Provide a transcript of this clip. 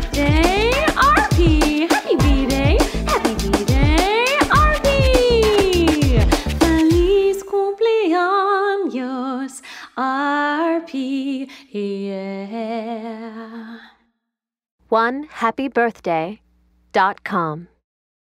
birthday, RP! Happy B-Day! Happy B-Day, RP! Feliz cumpleaños, RP! Yeah. One happy birthday dot com.